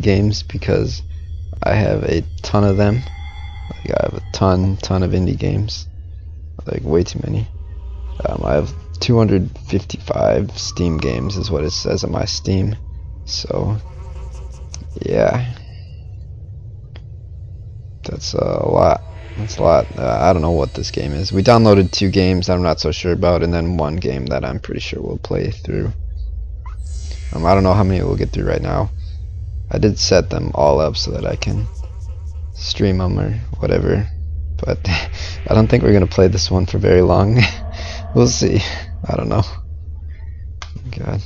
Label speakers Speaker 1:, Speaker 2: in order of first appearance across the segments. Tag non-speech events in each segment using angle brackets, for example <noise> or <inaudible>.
Speaker 1: games because I have a ton of them. Like I have a ton, ton of indie games. Like way too many. Um, I have 255 Steam games is what it says on my Steam. So, yeah. That's a lot. That's a lot. Uh, I don't know what this game is. We downloaded two games I'm not so sure about, and then one game that I'm pretty sure we'll play through. Um, I don't know how many we'll get through right now. I did set them all up so that I can stream them or whatever. But <laughs> I don't think we're going to play this one for very long. <laughs> we'll see. I don't know. God.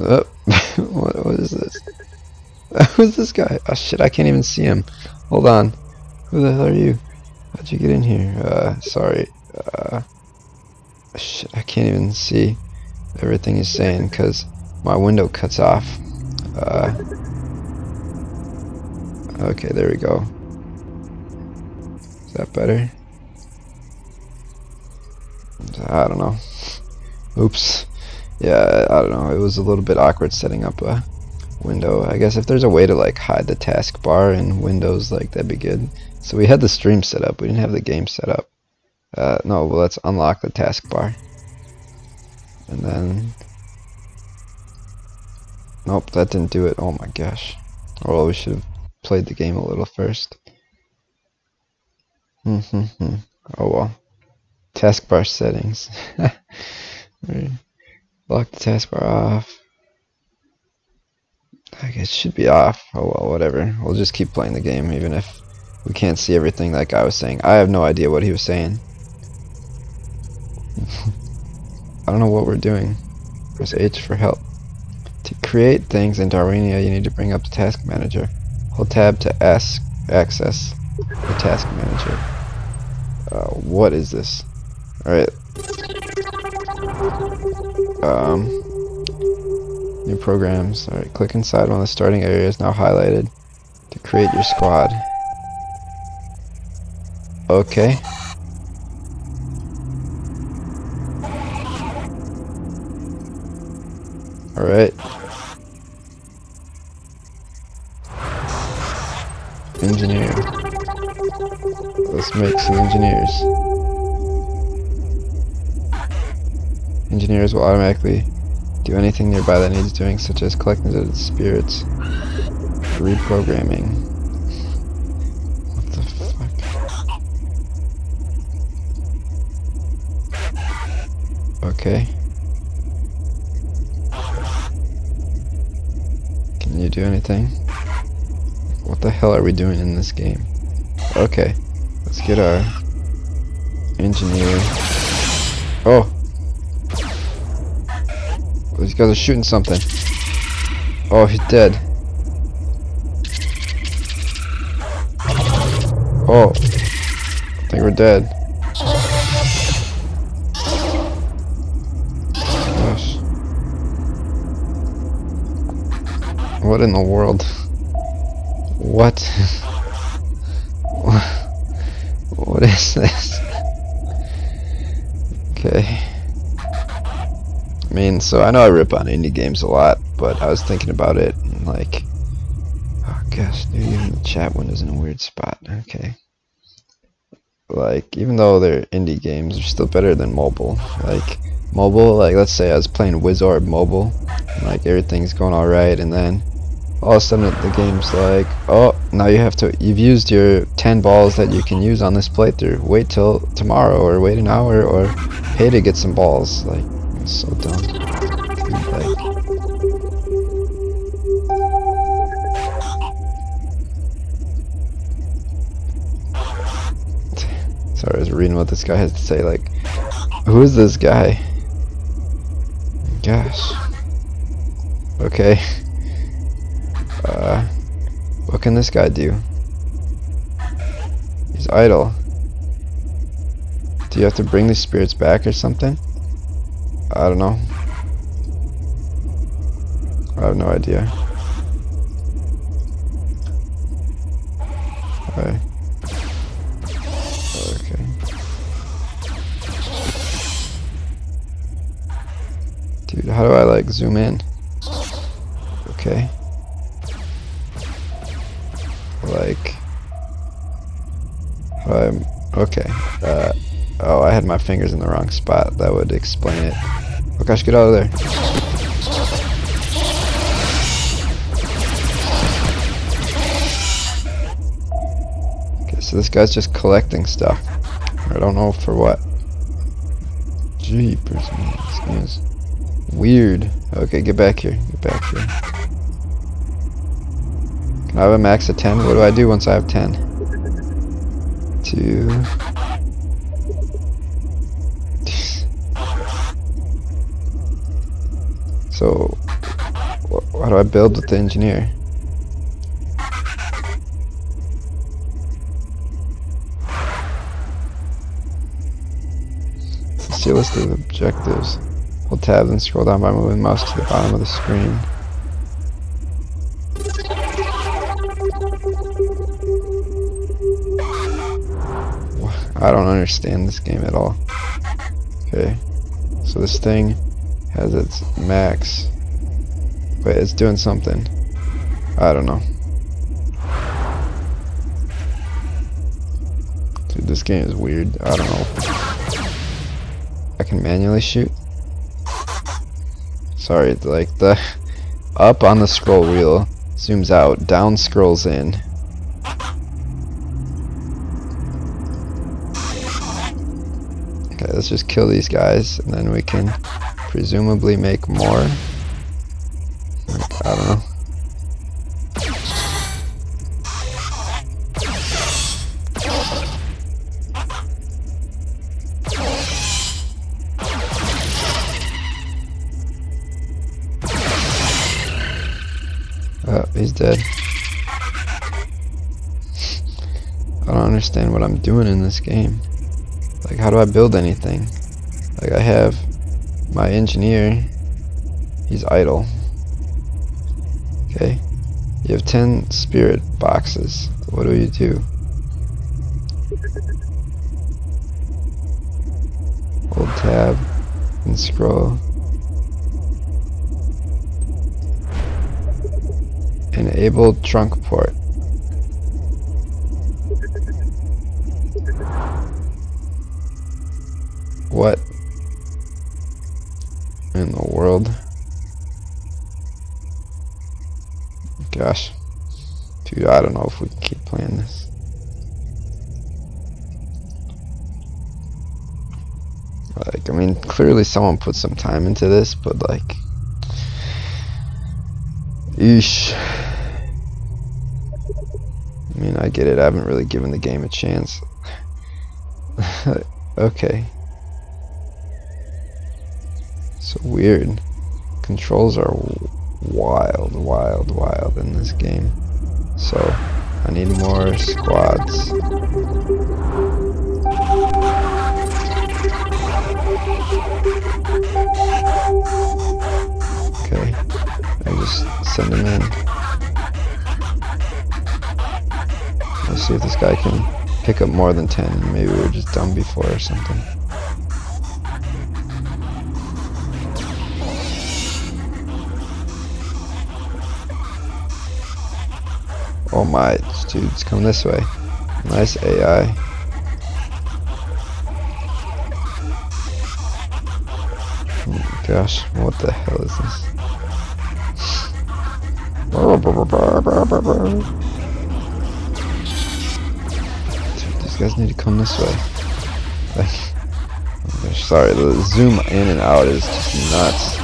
Speaker 1: Oh, <laughs> what, what is this? Who's this guy? Oh shit, I can't even see him. Hold on. Who the hell are you? How'd you get in here? Uh, sorry. Uh, shit, I can't even see everything he's saying because my window cuts off. Uh, okay, there we go. Is that better? I don't know. Oops. Yeah, I don't know. It was a little bit awkward setting up a window. I guess if there's a way to like hide the taskbar in Windows, like that'd be good. So we had the stream set up. We didn't have the game set up. Uh, no, well, let's unlock the taskbar. And then... Nope, that didn't do it. Oh my gosh. Well, we should have played the game a little first. Hmm, hmm, hmm. oh well. Taskbar settings. <laughs> Lock the taskbar off. I guess it should be off. Oh well, whatever. We'll just keep playing the game even if we can't see everything that guy was saying. I have no idea what he was saying. <laughs> I don't know what we're doing. Press H for help. Create things in Darwinia, you need to bring up the task manager. Hold tab to ask access the task manager. Uh, what is this? Alright. Um, new programs. Alright, click inside of the starting areas now highlighted to create your squad. Okay. Alright. Engineer. Let's make some engineers. Engineers will automatically do anything nearby that needs doing, such as collecting the spirits, reprogramming. What the fuck? Okay. Can you do anything? What the hell are we doing in this game? Okay. Let's get our engineer. Oh! These guys are shooting something. Oh, he's dead. Oh. I think we're dead. Gosh. What in the world? What? what is this? Okay. I mean, so I know I rip on indie games a lot, but I was thinking about it, and like, oh gosh, dude, even the chat window's in a weird spot. Okay. Like, even though they're indie games, they're still better than mobile. Like, mobile, like, let's say I was playing Wizard mobile, and, like, everything's going alright, and then sudden the game's like, oh, now you have to, you've used your 10 balls that you can use on this playthrough. Wait till tomorrow, or wait an hour, or pay to get some balls. Like, it's so dumb. Like, <laughs> sorry, I was reading what this guy has to say. Like, who is this guy? Gosh. Okay. <laughs> Uh, what can this guy do? He's idle. Do you have to bring the spirits back or something? I don't know. I have no idea. Okay. Okay. Dude, how do I like zoom in? Okay. Like, I'm okay. Uh, oh, I had my fingers in the wrong spot. That would explain it. Oh gosh, get out of there. Okay, so this guy's just collecting stuff. I don't know for what. Jeepers, man. This is weird. Okay, get back here. Get back here. I have a max of 10? What do I do once I have 10? Two. so, wh how do I build with the engineer? See a list of objectives. Hold tab and scroll down by moving mouse to the bottom of the screen. I don't understand this game at all. Okay. So this thing has its max. Wait, it's doing something. I don't know. Dude, this game is weird. I don't know. I can manually shoot. Sorry, like the <laughs> up on the scroll wheel zooms out, down scrolls in. Let's just kill these guys and then we can presumably make more. Like, I don't know. Oh, he's dead. I don't understand what I'm doing in this game. Like, how do I build anything? Like, I have my engineer. He's idle. Okay. You have 10 spirit boxes. What do you do? Hold tab and scroll. Enable trunk port. What in the world? Gosh. Dude, I don't know if we can keep playing this. Like, I mean, clearly someone put some time into this, but like... Eesh. I mean, I get it. I haven't really given the game a chance. <laughs> okay. So weird. Controls are wild, wild, wild in this game. So, I need more squads. Okay. I just send him in. Let's see if this guy can pick up more than 10. Maybe we were just dumb before or something. Oh my, dudes, come this way. Nice AI. Oh gosh, what the hell is this? Dude, these guys need to come this way. <laughs> Oh sorry, the zoom in and out is just nuts.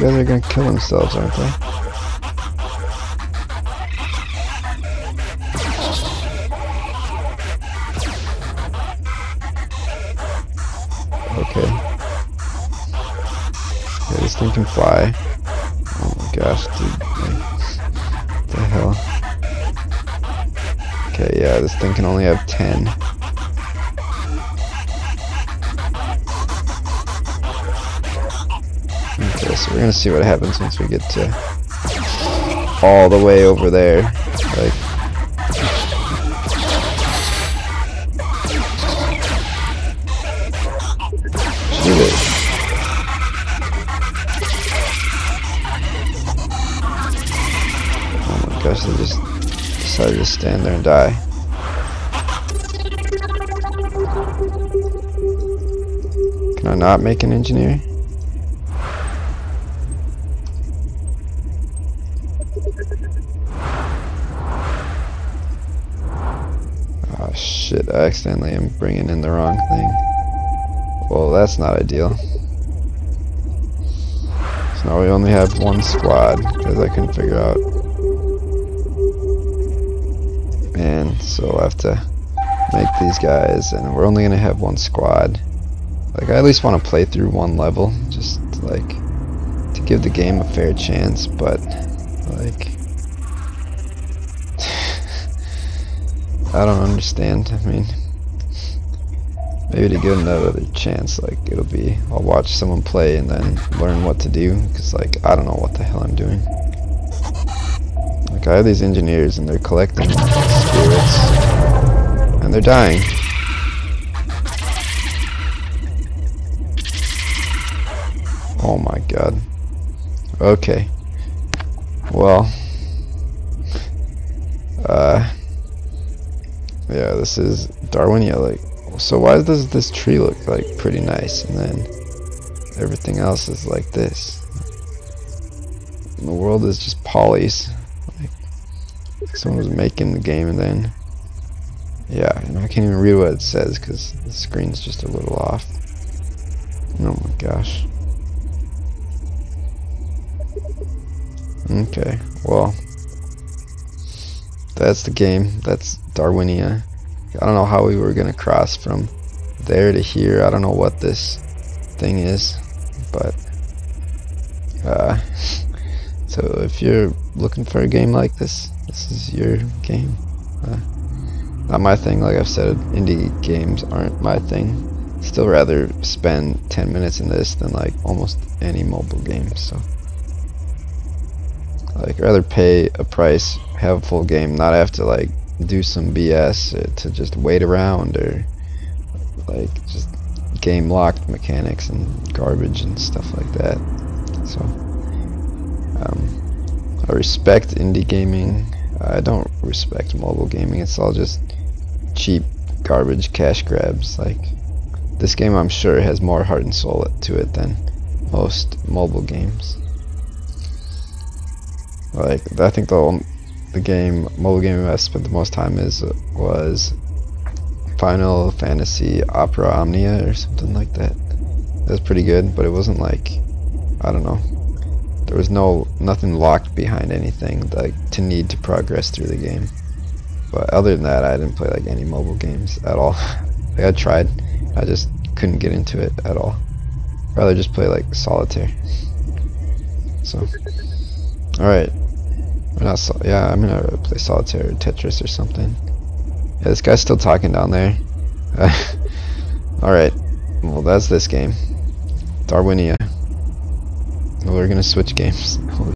Speaker 1: These guys are gonna kill themselves, aren't they? Okay. Yeah, this thing can fly. Oh my gosh, dude. What the hell? Okay, yeah, this thing can only have 10. so we're gonna see what happens once we get to all the way over there. Like Oh my gosh, they just decided to stand there and die. Can I not make an engineer? I accidentally am bringing in the wrong thing. Well, that's not ideal. So now we only have one squad, because I couldn't figure out. And so I have to make these guys, and we're only going to have one squad. Like, I at least want to play through one level, just, like, to give the game a fair chance, but, like... I don't understand, I mean... Maybe to get another chance, like, it'll be, I'll watch someone play and then learn what to do, because, like, I don't know what the hell I'm doing. Like, I have these engineers and they're collecting spirits, and they're dying. Oh my god. Okay. Well. Uh. Yeah, this is Darwinia, like, so why does this tree look like pretty nice and then everything else is like this? And the world is just polys. Like someone was making the game and then yeah, and I can't even read what it says because the screen's just a little off. Oh my gosh. Okay, well, that's the game. That's Darwinia. I don't know how we were gonna cross from there to here. I don't know what this thing is, but uh, <laughs> so if you're looking for a game like this, this is your game. Uh, not my thing, like I've said, indie games aren't my thing. Still rather spend 10 minutes in this than like almost any mobile game, so. Like, rather pay a price, have full game, not have to like do some BS to just wait around or like just game locked mechanics and garbage and stuff like that. So um, I respect indie gaming. I don't respect mobile gaming. It's all just cheap garbage cash grabs. Like this game, I'm sure has more heart and soul to it than most mobile games. Like I think the the game mobile game I spent the most time is was Final Fantasy Opera Omnia or something like that. It was pretty good, but it wasn't like I don't know. There was no nothing locked behind anything like to need to progress through the game. But other than that, I didn't play like any mobile games at all. <laughs> like, I tried, I just couldn't get into it at all. rather just play like solitaire. So, all right. Not so yeah, I'm gonna play solitaire or Tetris or something. Yeah, this guy's still talking down there. <laughs> Alright. Well, that's this game. Darwinia. We're gonna switch games. <laughs>